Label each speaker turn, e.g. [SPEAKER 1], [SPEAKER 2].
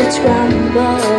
[SPEAKER 1] to tremble.